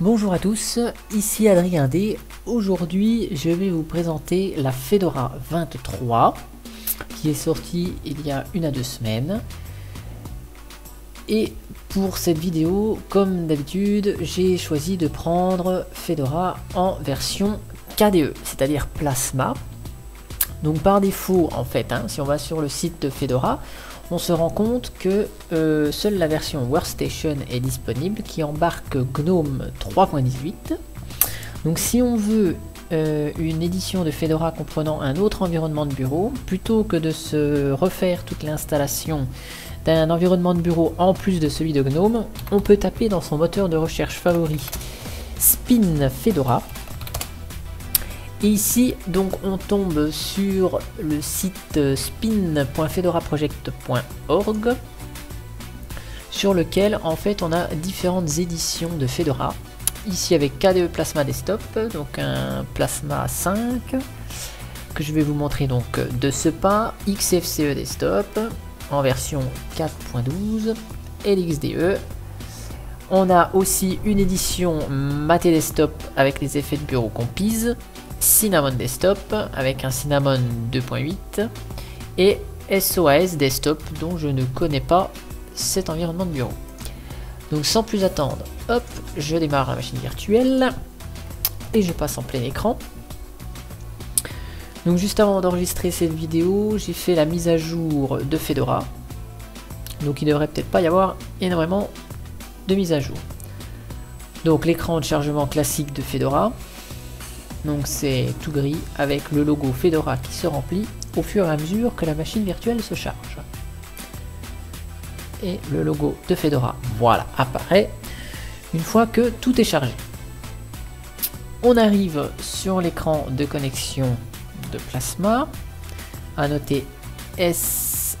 Bonjour à tous, ici Adrien D. Aujourd'hui, je vais vous présenter la Fedora 23 qui est sortie il y a une à deux semaines. Et pour cette vidéo, comme d'habitude, j'ai choisi de prendre Fedora en version KDE, c'est-à-dire Plasma. Donc par défaut, en fait, hein, si on va sur le site de Fedora, on se rend compte que euh, seule la version Workstation est disponible qui embarque GNOME 3.18. Donc si on veut euh, une édition de Fedora comprenant un autre environnement de bureau, plutôt que de se refaire toute l'installation d'un environnement de bureau en plus de celui de GNOME, on peut taper dans son moteur de recherche favori Spin Fedora et ici, donc, on tombe sur le site spin.fedoraproject.org sur lequel, en fait, on a différentes éditions de Fedora. Ici avec KDE Plasma Desktop, donc un Plasma 5 que je vais vous montrer donc de ce pas, XFCE Desktop en version 4.12 et l'XDE. On a aussi une édition Mate Desktop avec les effets de bureau Compiz Cinnamon Desktop avec un Cinnamon 2.8 et SOAS Desktop dont je ne connais pas cet environnement de bureau. Donc sans plus attendre, hop, je démarre la machine virtuelle et je passe en plein écran. Donc juste avant d'enregistrer cette vidéo, j'ai fait la mise à jour de Fedora. Donc il devrait peut-être pas y avoir énormément de mise à jour. Donc l'écran de chargement classique de Fedora. Donc c'est tout gris avec le logo Fedora qui se remplit au fur et à mesure que la machine virtuelle se charge. Et le logo de Fedora, voilà, apparaît une fois que tout est chargé. On arrive sur l'écran de connexion de Plasma. À noter SSDM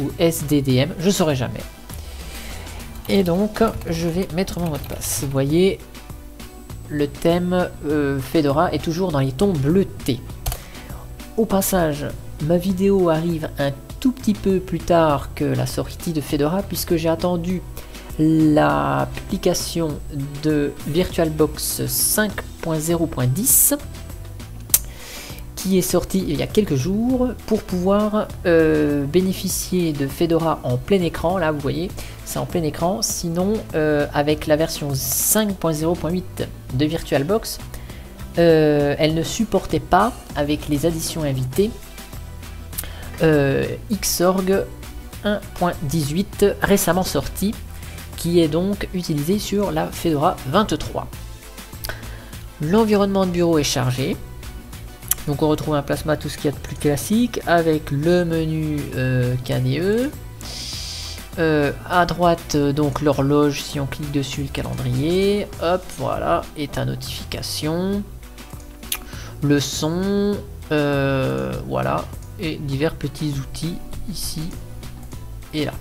ou SDDM, je ne saurais jamais. Et donc, je vais mettre mon mot de passe. Vous voyez, le thème euh, Fedora est toujours dans les tons bleutés. Au passage, ma vidéo arrive un tout petit peu plus tard que la sortie de Fedora puisque j'ai attendu la publication de VirtualBox 5.0.10 qui est sorti il y a quelques jours pour pouvoir euh, bénéficier de Fedora en plein écran. Là, vous voyez, c'est en plein écran. Sinon, euh, avec la version 5.0.8 de VirtualBox, euh, elle ne supportait pas, avec les additions invitées, Xorg 1.18 récemment sorti, qui est donc utilisé sur la Fedora 23. L'environnement de bureau est chargé. Donc on retrouve un plasma tout ce qu'il y a de plus classique avec le menu euh, KDE. Euh, à droite donc l'horloge si on clique dessus le calendrier. Hop voilà ta notification. Le son. Euh, voilà. Et divers petits outils ici et là.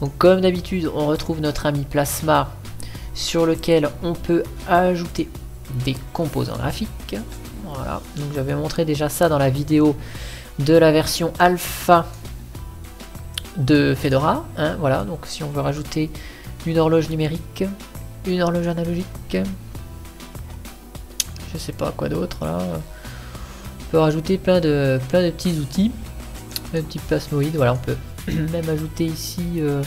Donc comme d'habitude on retrouve notre ami Plasma sur lequel on peut ajouter des composants graphiques. Voilà, donc j'avais montré déjà ça dans la vidéo de la version alpha de Fedora. Hein, voilà, donc si on veut rajouter une horloge numérique, une horloge analogique, je sais pas quoi d'autre là. On peut rajouter plein de, plein de petits outils, un petit plasmoïde, voilà, on peut même ajouter ici euh,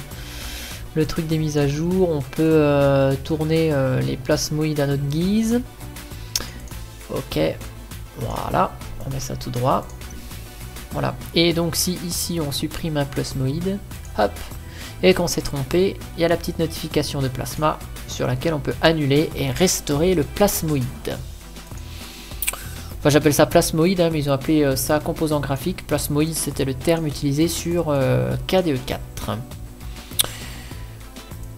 le truc des mises à jour, on peut euh, tourner euh, les plasmoïdes à notre guise. Ok, voilà, on met ça tout droit. Voilà. Et donc si ici on supprime un plasmoïde, hop, et qu'on s'est trompé, il y a la petite notification de plasma sur laquelle on peut annuler et restaurer le plasmoïde. Enfin j'appelle ça plasmoïde, hein, mais ils ont appelé euh, ça composant graphique. Plasmoïde c'était le terme utilisé sur euh, KDE4.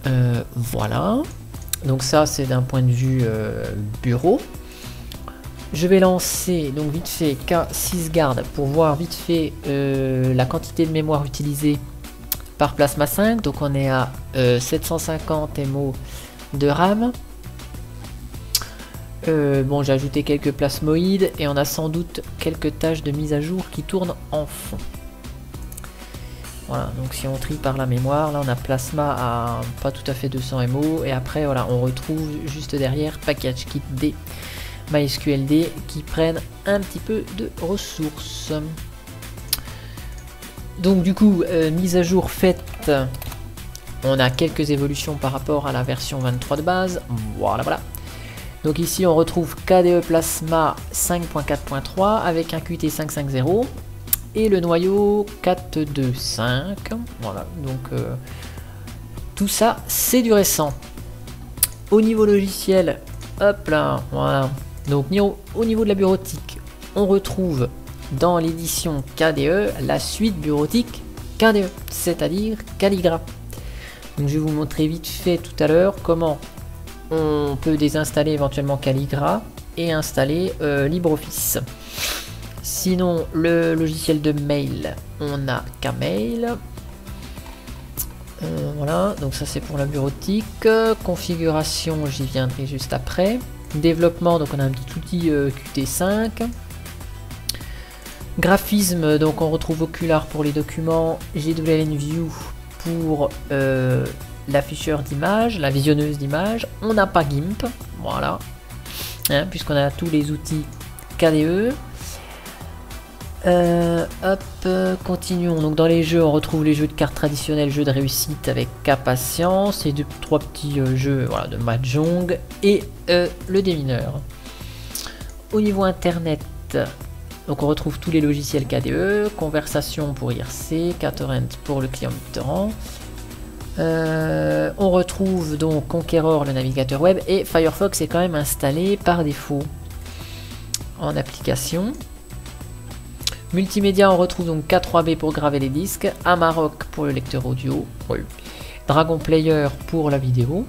Euh, voilà. Donc ça c'est d'un point de vue bureau. Je vais lancer donc vite fait K6guard pour voir vite fait euh, la quantité de mémoire utilisée par Plasma 5. Donc on est à 750 euh, MO de RAM. Euh, bon, j'ai ajouté quelques plasmoïdes et on a sans doute quelques tâches de mise à jour qui tournent en fond. Voilà, donc si on trie par la mémoire, là on a Plasma à pas tout à fait 200 MO, et après voilà, on retrouve juste derrière Package Kit D, MySQLD qui prennent un petit peu de ressources. Donc du coup, euh, mise à jour faite, on a quelques évolutions par rapport à la version 23 de base. Voilà, voilà. Donc ici, on retrouve KDE Plasma 5.4.3 avec un Qt 550 et le noyau 425. Voilà, donc euh, tout ça, c'est du récent. Au niveau logiciel, hop là, voilà. Donc au niveau de la bureautique, on retrouve dans l'édition KDE la suite bureautique KDE, c'est-à-dire Calligra. Donc je vais vous montrer vite fait tout à l'heure comment on peut désinstaller éventuellement Calligra et installer euh, LibreOffice. Sinon, le logiciel de mail, on a Kmail. Euh, voilà, donc ça c'est pour la bureautique. Configuration, j'y viendrai juste après. Développement, donc on a un petit outil euh, Qt5. Graphisme, donc on retrouve Ocular pour les documents, GWLN View pour euh, l'afficheur d'image, la visionneuse d'image. On n'a pas GIMP, voilà, hein, puisqu'on a tous les outils KDE. Euh, hop, continuons. Donc dans les jeux, on retrouve les jeux de cartes traditionnels, jeux de réussite avec K Patience et deux, trois petits euh, jeux voilà, de Mahjong et le démineur. Au niveau internet, donc on retrouve tous les logiciels KDE, Conversation pour IRC, Catorrent pour le client. Euh, on retrouve donc Conqueror, le navigateur web, et Firefox est quand même installé par défaut en application. Multimédia, on retrouve donc K3B pour graver les disques, Amarok pour le lecteur audio, Dragon Player pour la vidéo,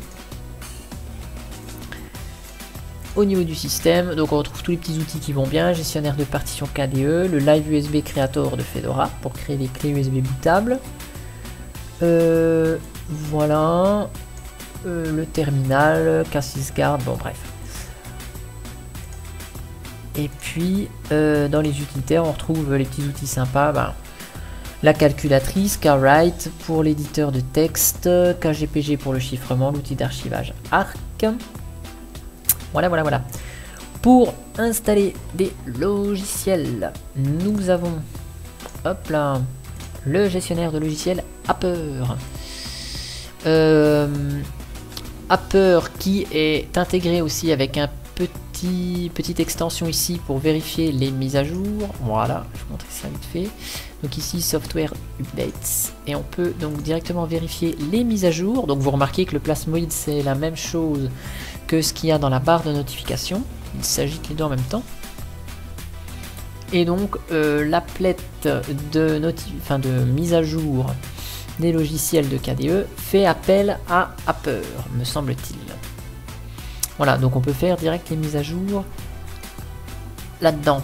au niveau du système. Donc on retrouve tous les petits outils qui vont bien, gestionnaire de partition KDE, le Live USB Creator de Fedora pour créer des clés USB bootables. Euh, voilà, euh, le terminal, Cassis Guard, bon bref. Et puis euh, dans les utilitaires, on retrouve les petits outils sympas. Ben, la calculatrice, KWrite pour l'éditeur de texte, KGPG pour le chiffrement, l'outil d'archivage ARC, voilà, voilà, voilà. Pour installer des logiciels, nous avons, hop là, le gestionnaire de logiciels Apper. Euh, qui est intégré aussi avec un petit petite extension ici pour vérifier les mises à jour. Voilà, je vais vous montrer ça vite fait. Donc ici software updates et on peut donc directement vérifier les mises à jour. Donc vous remarquez que le plasmoïde c'est la même chose que ce qu'il y a dans la barre de notification. Il s'agit les deux en même temps. Et donc euh, l'applette de, de mise à jour des logiciels de KDE fait appel à Apper, me semble-t-il. Voilà, donc on peut faire direct les mises à jour là-dedans.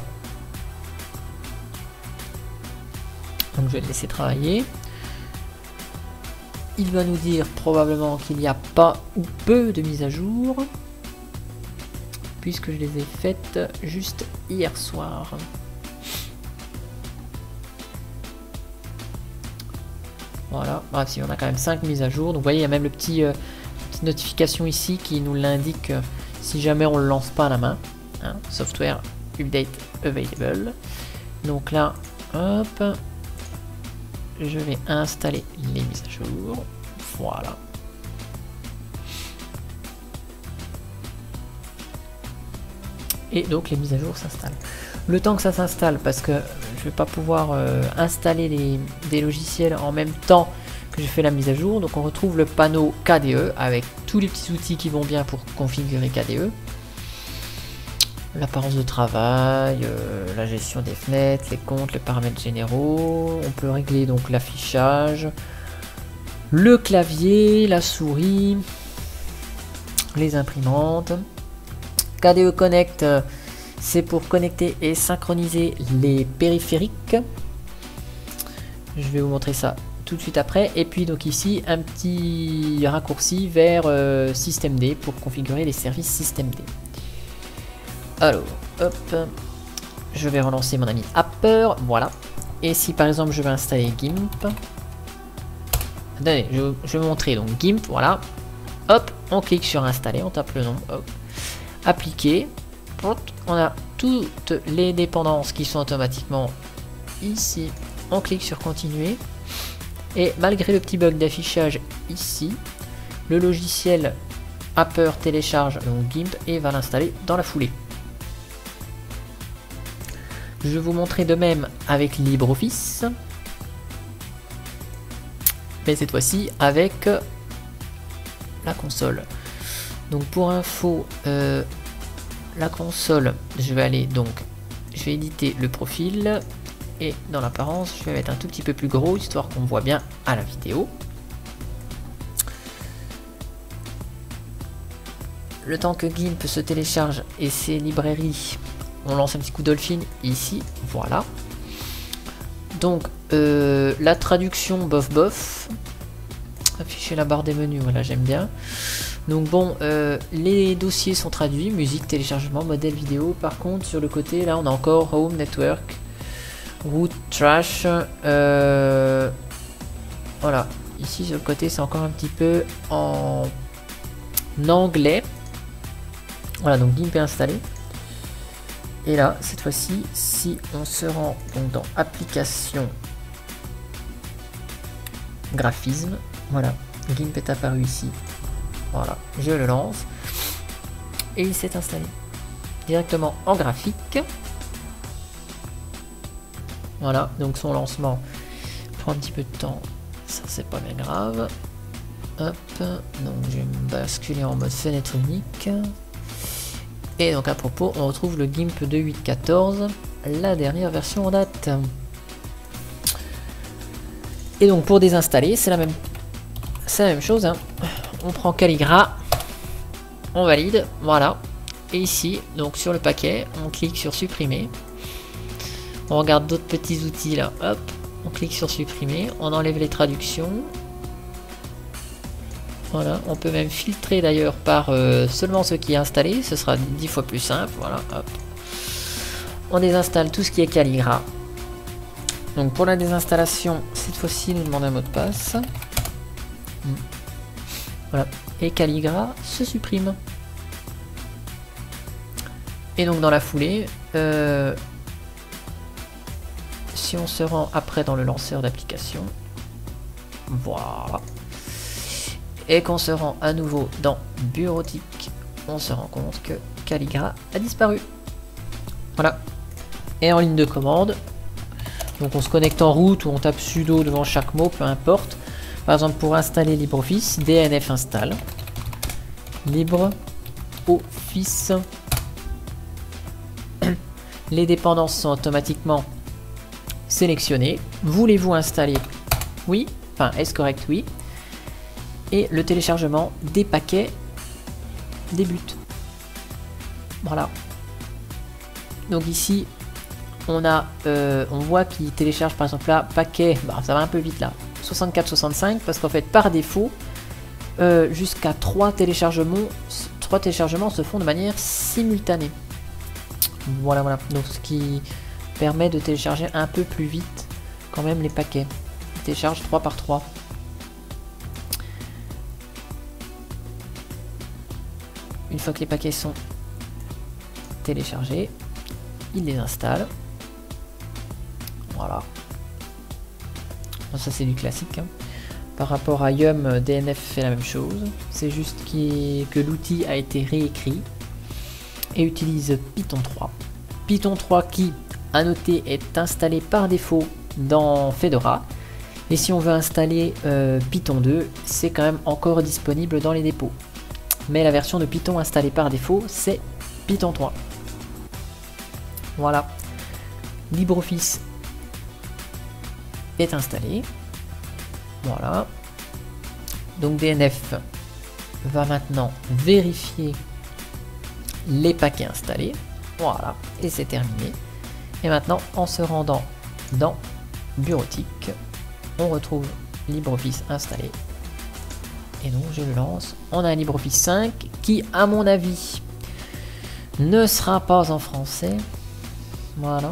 Donc je vais le laisser travailler. Il va nous dire probablement qu'il n'y a pas ou peu de mises à jour. Puisque je les ai faites juste hier soir. Voilà, bref, si on a quand même 5 mises à jour. Donc vous voyez, il y a même le petit, euh, notification ici qui nous l'indique euh, si jamais on ne le lance pas à la main. Hein. software update available. Donc là, hop, je vais installer les mises à jour. Voilà. Et donc les mises à jour s'installent. Le temps que ça s'installe, parce que je vais pas pouvoir euh, installer les, des logiciels en même temps je fais la mise à jour. Donc on retrouve le panneau KDE avec tous les petits outils qui vont bien pour configurer KDE l'apparence de travail, euh, la gestion des fenêtres, les comptes, les paramètres généraux. On peut régler donc l'affichage, le clavier, la souris, les imprimantes. KDE Connect, euh, c'est pour connecter et synchroniser les périphériques. Je vais vous montrer ça tout de suite après. Et puis donc ici, un petit raccourci vers euh, Système D pour configurer les services Système D. Alors, hop, je vais relancer mon ami Apper, voilà. Et si par exemple je vais installer GIMP, Attendez, je, je, vais montrer. Donc GIMP, voilà. Hop, on clique sur installer, on tape le nom. Hop. Appliquer. On a toutes les dépendances qui sont automatiquement ici. On clique sur continuer. Et malgré le petit bug d'affichage ici, le logiciel a peur télécharge donc GIMP et va l'installer dans la foulée. Je vais vous montrer de même avec LibreOffice. Mais cette fois-ci avec la console. Donc pour info, euh, la console, je vais aller donc, je vais éditer le profil et dans l'apparence, je vais mettre un tout petit peu plus gros histoire qu'on voit bien à la vidéo. Le temps que GIMP se télécharge et ses librairies, on lance un petit coup Dolphin ici, voilà. Donc euh, la traduction bof bof, afficher la barre des menus, voilà j'aime bien. Donc bon, euh, les dossiers sont traduits, musique, téléchargement, modèle vidéo. Par contre, sur le côté, là, on a encore Home Network, Root Trash. Euh, voilà, ici sur le côté, c'est encore un petit peu en anglais. Voilà, donc GIMP est installé. Et là, cette fois-ci, si on se rend donc dans Application, Graphisme, voilà, GIMP est apparu ici. Voilà, je le lance. Et il s'est installé directement en graphique. Voilà, donc son lancement prend un petit peu de temps. Ça, c'est pas bien grave. Hop, donc je vais me basculer en mode fenêtre unique. Et donc à propos, on retrouve le GIMP 2.8.14, la dernière version en date. Et donc pour désinstaller, c'est la même, c'est la même chose. Hein. On prend Calligra, on valide, voilà. Et ici, donc sur le paquet, on clique sur supprimer. On regarde d'autres petits outils là, hop, on clique sur supprimer, on enlève les traductions. Voilà, on peut même filtrer d'ailleurs par euh, seulement ce qui est installé, ce sera dix fois plus simple, voilà, hop. On désinstalle tout ce qui est Calligra. Donc pour la désinstallation, cette fois-ci, nous demande un mot de passe. Hmm. Voilà, et Calligra se supprime. Et donc dans la foulée, euh, on se rend après dans le lanceur d'application, voilà, et qu'on se rend à nouveau dans bureautique, on se rend compte que Calligra a disparu. Voilà. Et en ligne de commande, donc on se connecte en route ou on tape sudo devant chaque mot, peu importe. Par exemple pour installer LibreOffice, DNF install. LibreOffice. Les dépendances sont automatiquement sélectionné. Voulez-vous installer Oui. Enfin, est-ce correct Oui. Et le téléchargement des paquets débute. Voilà. Donc ici, on a, euh, on voit qu'il télécharge par exemple là, paquet, bah, ça va un peu vite là, 64-65, parce qu'en fait par défaut, euh, jusqu'à 3 téléchargements, 3 téléchargements se font de manière simultanée. Voilà, voilà. Donc ce qui permet de télécharger un peu plus vite quand même les paquets. Il télécharge 3 par 3. Une fois que les paquets sont téléchargés, il les installe. Voilà. ça c'est du classique. Hein. Par rapport à Yum, DNF fait la même chose. C'est juste que l'outil a été réécrit et utilise Python 3. Python 3 qui à noter est installé par défaut dans Fedora. Et si on veut installer euh, Python 2, c'est quand même encore disponible dans les dépôts. Mais la version de Python installée par défaut, c'est Python 3. Voilà. LibreOffice est installé. Voilà. Donc DNF va maintenant vérifier les paquets installés. Voilà. Et c'est terminé. Et maintenant, en se rendant dans Bureautique, on retrouve LibreOffice installé. Et donc je le lance. On a un LibreOffice 5 qui, à mon avis, ne sera pas en français. Voilà.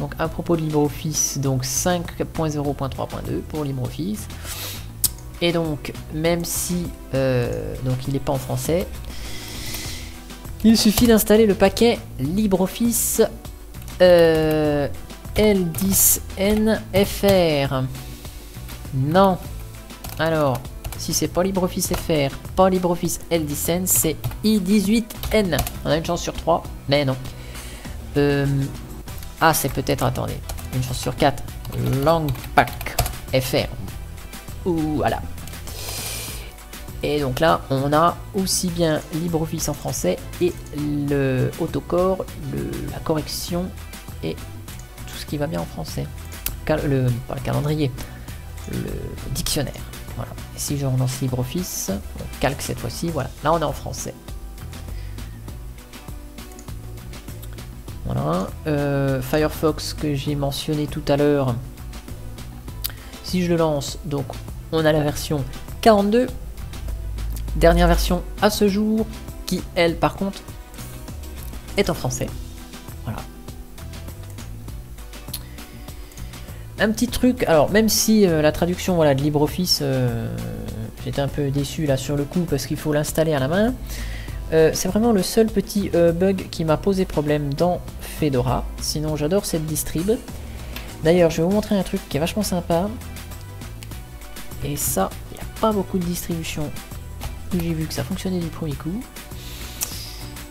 Donc à propos de LibreOffice, donc 5.0.3.2 pour LibreOffice. Et donc, même si euh, donc il n'est pas en français, il suffit d'installer le paquet LibreOffice euh, L10NFR. Non. Alors, si c'est pas LibreOffice FR, pas LibreOffice L10N, c'est I18N. On a une chance sur 3, mais non. Euh, ah, c'est peut-être, attendez, une chance sur 4. Langpack FR. Ouh, voilà. Et donc là, on a aussi bien LibreOffice en français et le autocore, la correction et tout ce qui va bien en français. le, pas le calendrier, le dictionnaire. Voilà. Et si je relance LibreOffice, calque cette fois-ci, voilà. Là, on est en français. Voilà. Euh, Firefox que j'ai mentionné tout à l'heure. Si je le lance, donc on a la version 42. Dernière version à ce jour, qui elle par contre est en français. Voilà. Un petit truc, alors même si euh, la traduction voilà, de LibreOffice, euh, j'étais un peu déçu là sur le coup parce qu'il faut l'installer à la main. Euh, c'est vraiment le seul petit bug qui m'a posé problème dans Fedora. Sinon j'adore cette distrib. D'ailleurs je vais vous montrer un truc qui est vachement sympa. Et ça, il n'y a pas beaucoup de J'ai vu que ça fonctionnait du premier coup.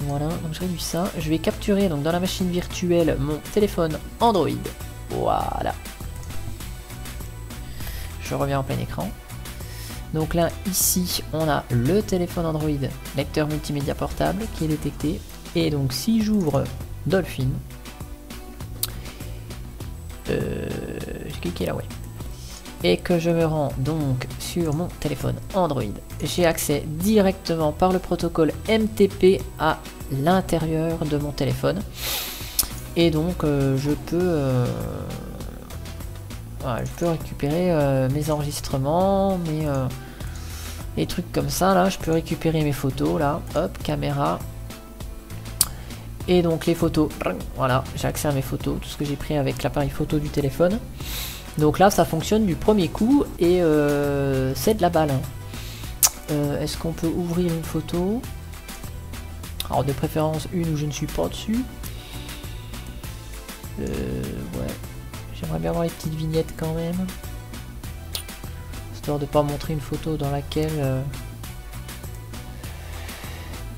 Voilà, donc je réduis ça. Je vais capturer donc dans la machine virtuelle mon téléphone Android. Voilà. Je reviens en plein écran. Donc là, ici, on a le téléphone Android, lecteur multimédia portable qui est détecté. Et donc si j'ouvre Dolphin, euh, j'ai cliqué là, ouais et que je me rends donc sur mon téléphone Android, j'ai accès directement par le protocole MTP à l'intérieur de mon téléphone. Et donc euh, je peux euh, je peux récupérer euh, mes enregistrements, mes, les trucs comme ça là, je peux récupérer mes photos là, hop, caméra. Et donc les photos, voilà, j'ai accès à mes photos, tout ce que j'ai pris avec l'appareil photo du téléphone. Donc là, ça fonctionne du premier coup et euh, c'est de la balle. Hein. Euh, est-ce qu'on peut ouvrir une photo? Alors de préférence une où je ne suis pas dessus. Euh, ouais. J'aimerais bien voir les petites vignettes quand même. Histoire de pas montrer une photo dans laquelle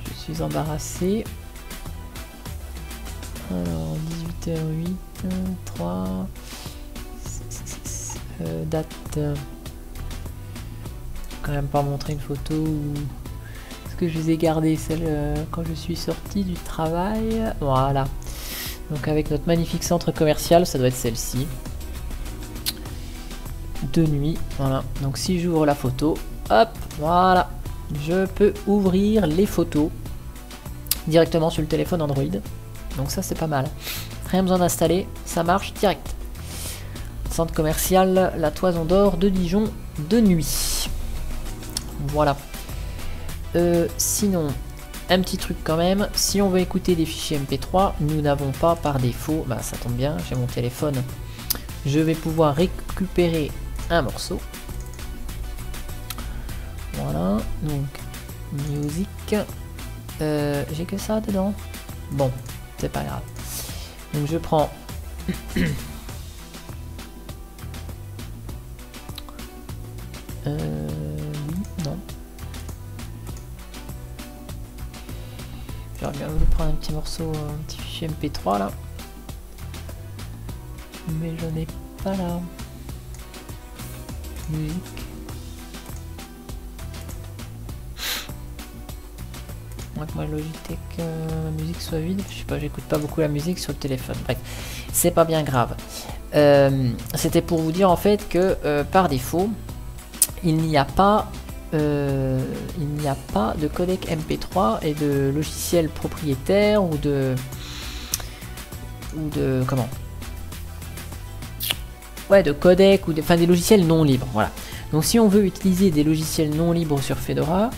je suis embarrassé. Alors 18h08, 3. Euh, date. Euh, quand même pas montrer une photo ou. Est-ce que je les ai gardées celle euh, quand je suis sorti du travail Voilà. Donc avec notre magnifique centre commercial, ça doit être celle-ci. De nuit, voilà. Donc si j'ouvre la photo, hop, voilà. Je peux ouvrir les photos directement sur le téléphone Android. Donc ça c'est pas mal. Rien besoin d'installer, ça marche direct. Centre commercial La Toison d'Or de Dijon de nuit. Voilà. Euh, sinon, un petit truc quand même, si on veut écouter des fichiers MP3, nous n'avons pas par défaut, bah ça tombe bien, j'ai mon téléphone, je vais pouvoir récupérer un morceau. Voilà, donc music, euh, j'ai que ça dedans? Bon, c'est pas grave. Donc je prends Euh, non. J'aurais bien voulu prendre un petit morceau, un petit fichier MP3 là. Mais je ai pas là. Musique. Moi que ma Logitech euh, musique soit vide. Je sais pas, j'écoute pas beaucoup la musique sur le téléphone. Bref, c'est pas bien grave. Euh, c'était pour vous dire en fait que par défaut, il n'y a pas euh, il n'y a pas de codec MP3 et de logiciel propriétaire ou de ou de comment ouais de codec ou de, enfin des logiciels non libres voilà donc si on veut utiliser des logiciels non libres sur Fedora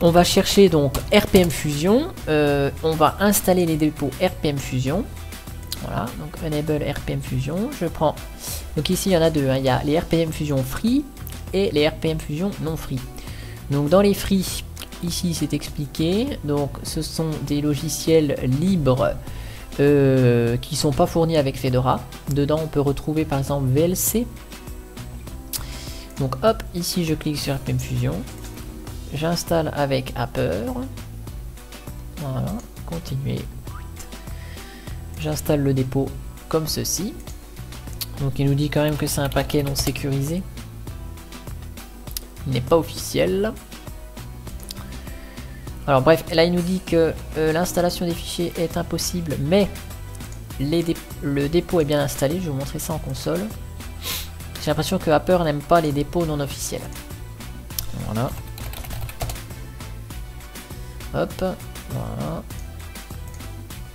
on va chercher donc RPM Fusion euh, on va installer les dépôts RPM Fusion Voilà, donc Enable RPM Fusion. Je prends. Donc ici, il y en a deux. Hein. Il y a les RPM Fusion free et les RPM Fusion non free. Donc dans les free, ici c'est expliqué. Donc ce sont des logiciels libres euh, qui sont pas fournis avec Fedora. Dedans, on peut retrouver par exemple VLC. Donc hop, ici je clique sur RPM Fusion. J'installe avec Apper. Voilà, continuer. J'installe le dépôt comme ceci. Donc il nous dit quand même que c'est un paquet non sécurisé. N'est pas officiel. Alors bref, là il nous dit que euh, l'installation des fichiers est impossible, mais le dépôt est bien installé. Je vais vous montrer ça en console. J'ai l'impression que Apper n'aime pas les dépôts non officiels. Voilà. Hop, voilà.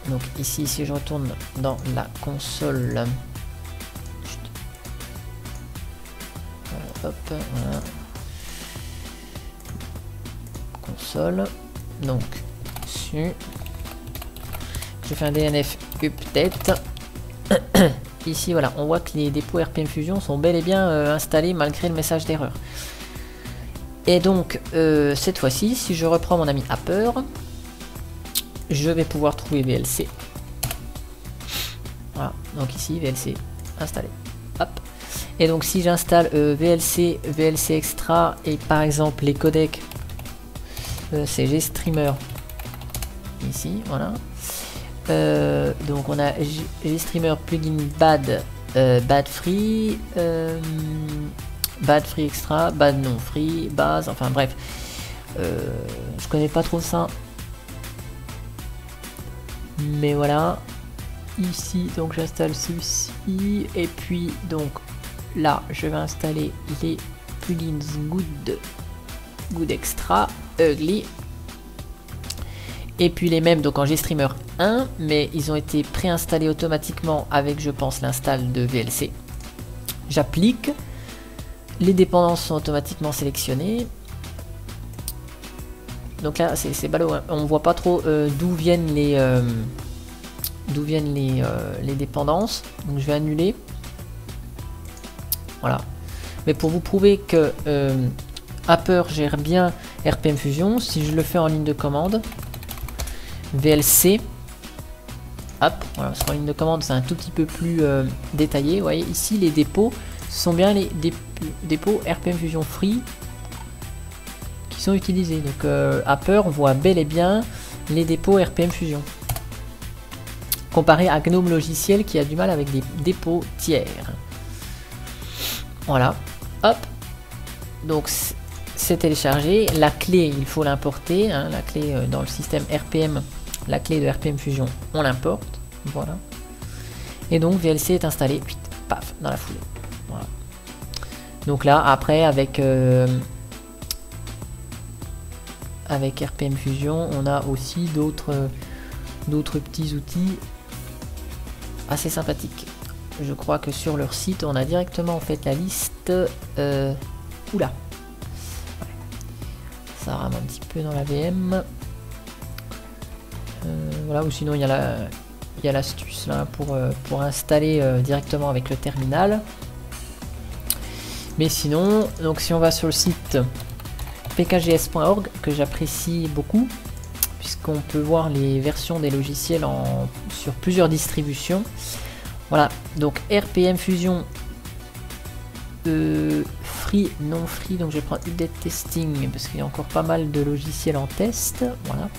Donc ici, si je retourne dans la console, hop, voilà. Console, donc dessus, je fais un DNF update. ici, voilà, on voit que les dépôts RPM Fusion sont bel et bien euh, installés malgré le message d'erreur. Et donc, euh, cette fois-ci, si je reprends mon ami Apper, je vais pouvoir trouver VLC. Voilà, donc ici, VLC installé. Hop. Et donc, si j'installe euh, VLC, VLC Extra et par exemple les codecs, euh, c'est GStreamer. Ici, voilà. Euh, donc, on a GStreamer plugin bad, bad free, bad free extra, bad non free, base, enfin bref. je connais pas trop ça mais voilà ici donc j'installe ceci et puis donc là je vais installer les plugins good good extra ugly et puis les mêmes donc en GStreamer 1 mais ils ont été préinstallés automatiquement avec je pense l'install de VLC j'applique les dépendances sont automatiquement sélectionnées donc là, c'est ballot. Hein. On voit pas trop euh, d'où viennent les euh, d'où viennent les, euh, les, dépendances. Donc je vais annuler. Voilà. Mais pour vous prouver que Apper gère bien RPM Fusion, si je le fais en ligne de commande, VLC, hop, voilà, en ligne de commande, c'est un tout petit peu plus détaillé. Vous voyez, ici, les dépôts sont bien les dépôts RPM Fusion Free sont utilisés. Donc euh, voit bel et bien les dépôts RPM Fusion. Comparé à Gnome Logiciel qui a du mal avec des dépôts tiers. Voilà. Hop. Donc c'est téléchargé. La clé, il faut l'importer. Hein, la clé euh, dans le système RPM, la clé de RPM Fusion, on l'importe. Voilà. Et donc VLC est installé, puis paf, dans la foulée. Voilà. Donc là, après, avec euh, avec RPM Fusion, on a aussi d'autres d'autres petits outils assez sympathiques. Je crois que sur leur site, on a directement en fait la liste. Euh, oula, ça rame un petit peu dans la VM. Euh, voilà, ou sinon il y a la il y a l'astuce là pour, euh, pour installer directement avec le terminal. Mais sinon, donc si on va sur le site pkgs.org que j'apprécie beaucoup puisqu'on peut voir les versions des logiciels en, sur plusieurs distributions. Voilà, donc RPM Fusion euh, non free, donc je vais prendre testing parce qu'il y a encore pas mal de logiciels en test. Voilà.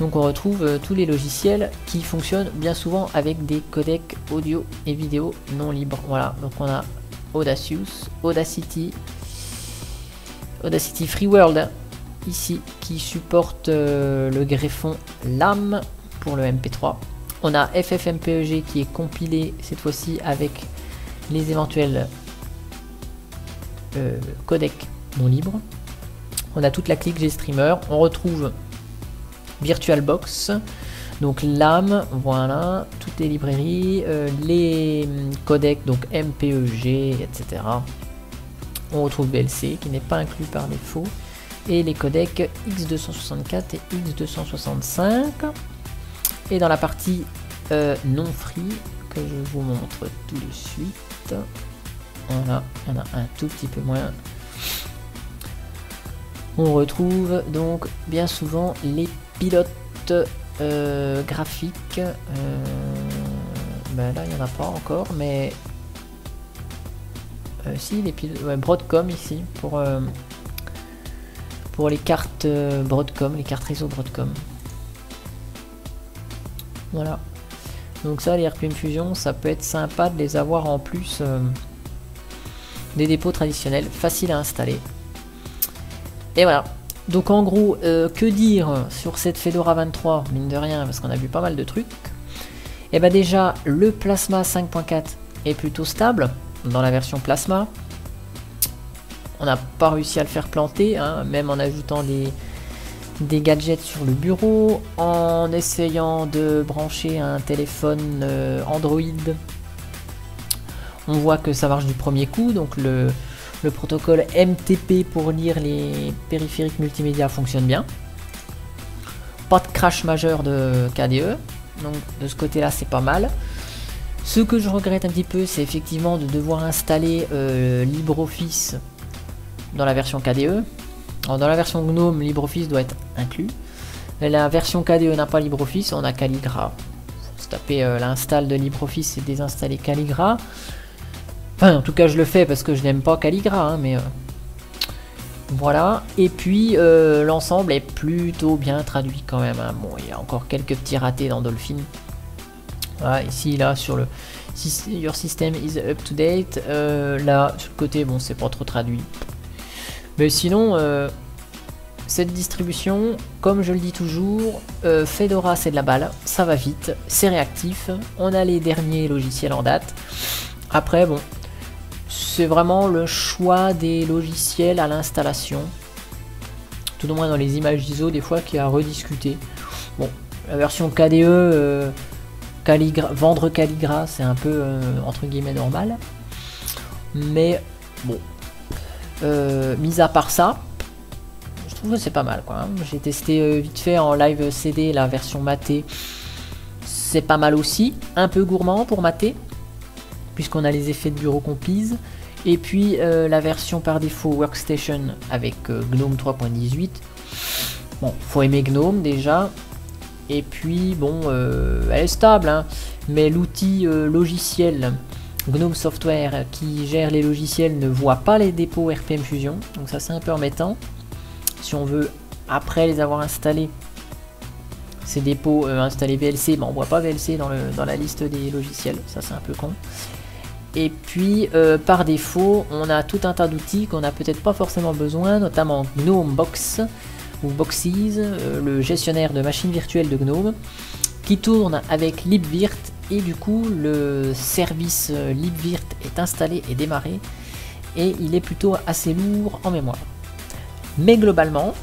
Donc on retrouve euh, tous les logiciels qui fonctionnent bien souvent avec des codecs audio et vidéo non libres. Voilà, donc on a Audacious, Audacity, Audacity Free World ici qui supporte euh, le greffon LAM pour le MP3. On a FFmpeg qui est compilé cette fois-ci avec les éventuels euh, codecs non libres. On a toute la clique GStreamer. On retrouve VirtualBox. Donc LAM, voilà, toutes les librairies, euh, les codecs, donc MPEG, etc on retrouve VLC qui n'est pas inclus par défaut et les codecs X264 et X265 et dans la partie euh, non free que je vous montre tout de suite. Voilà, il y en a un tout petit peu moins. On retrouve donc bien souvent les pilotes euh, graphiques. Euh, ben là, il n'y en a pas encore, mais... si, les pilotes... Broadcom ici, pour, pour les cartes Broadcom, les cartes réseau Broadcom. Voilà. Donc ça, les RPM Fusion, ça peut être sympa de les avoir en plus euh, des dépôts traditionnels, faciles à installer. Et voilà. Donc en gros, euh, que dire sur cette Fedora 23 Mine de rien, parce qu'on a vu pas mal de trucs. Et eh bien déjà, le Plasma 5.4 est plutôt stable dans la version Plasma. On n'a pas réussi à le faire planter, hein, même en ajoutant des, gadgets sur le bureau, en essayant de brancher un téléphone euh, Android. On voit que ça marche du premier coup, donc le, protocole MTP pour lire les périphériques multimédia fonctionne bien. Pas de crash majeur de KDE, donc de ce côté là c'est pas mal. Ce que je regrette un petit peu, c'est effectivement de devoir installer euh, LibreOffice dans la version KDE dans la version GNOME, LibreOffice doit être inclus. La version KDE n'a pas LibreOffice, on a Calligra. Faut se taper euh, l'install de LibreOffice et désinstaller Calligra. Enfin, en tout cas, je le fais parce que je n'aime pas Calligra, hein, mais euh, voilà. Et puis, euh, l'ensemble est plutôt bien traduit quand même. Hein. Bon, il y a encore quelques petits ratés dans Dolphin. Voilà, ici, là, sur le Your system is up to date. là, sur le côté, bon, c'est pas trop traduit. Mais sinon, euh, cette distribution, comme je le dis toujours, euh, Fedora c'est de la balle, ça va vite, c'est réactif, on a les derniers logiciels en date. Après, bon, c'est vraiment le choix des logiciels à l'installation. Tout au moins dans les images ISO, des fois, qui a rediscuté. Bon, la version KDE, euh, vendre Calligra, c'est un peu entre guillemets normal. Mais bon, euh, mis à part ça, je trouve que c'est pas mal. Hein. J'ai testé euh, vite fait en live CD la version matée. C'est pas mal aussi. Un peu gourmand pour mater, puisqu'on a les effets de bureau compise. Et puis euh, la version par défaut Workstation avec GNOME 3.18. Bon, faut aimer GNOME déjà. Et puis bon, elle est stable, hein. mais l'outil logiciel GNOME Software qui gère les logiciels ne voit pas les dépôts RPM Fusion, donc ça c'est un peu embêtant. Si on veut après les avoir installés, ces dépôts euh, installés VLC, ben on voit pas VLC dans, dans la liste des logiciels, ça c'est un peu con. Et puis euh, par défaut, on a tout un tas d'outils qu'on n'a peut-être pas forcément besoin, notamment GNOME Box ou Boxes, euh, le gestionnaire de machines virtuelles de GNOME, qui tourne avec libvirt et du coup le service euh, libvirt est installé et démarré et il est plutôt assez lourd en mémoire. Mais globalement,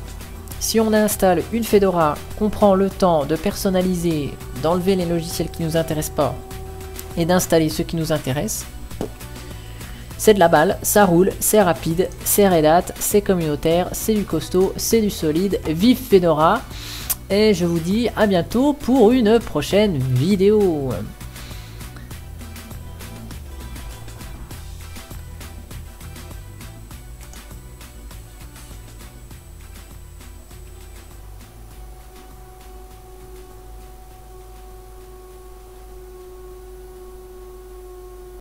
si on installe une Fedora, qu'on prend le temps de personnaliser, d'enlever les logiciels qui nous intéressent pas et d'installer ceux qui nous intéressent, c'est de la balle, ça roule, c'est rapide, c'est Red Hat, c'est communautaire, c'est du costaud, c'est du solide, vive Fedora et je vous dis à bientôt pour une prochaine vidéo.